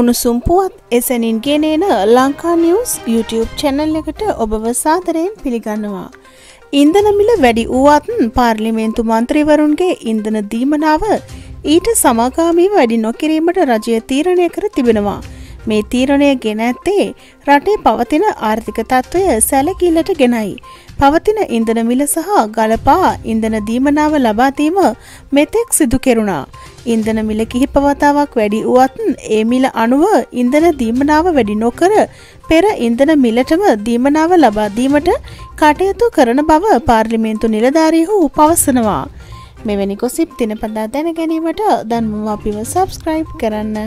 උණුසුම් පුවත් එසැනින් ගෙනන ලංකා නිවස් YouTube චැනල් එකට ඔබව සාදරයෙන් පිළිගන්නවා. ඉන්දන මිල වැඩි වූවත්න් පාර්ලිමේන්තු මන්ත්‍රීවරුන්ගේ ඉන්දන දීමනාව ඊට සමාගාමී වැඩි නොකිරීමට රජය තීරණය කර තිබෙනවා. මේ තීරණය ගෙන ඇත්තේ රටේ පවතින ආර්ථික තත්ත්වය සැලකිල්ලට ගෙනයි. පවතින ඉන්දන මිල සහ ගලපා ඉන්දන දීමනාව ලබාදීම මෙතෙක් සිදු කෙරුණා. ඉන්දන මිල කිහිපවතාවක් වැඩි වුවත් ඒ මිල අනුව ඉන්දන දීමනාව වැඩි නොකර පෙර ඉන්දන මිලටම දීමනාව ලබාදීමට කටයුතු කරන බව පාර්ලිමේන්තු නිලධාරීහු පවසනවා. මෙවැනි කොසිප් තිනපදා දැන ගැනීමට දන්මම අපිව සබස්ක්‍රයිබ් කරන්න.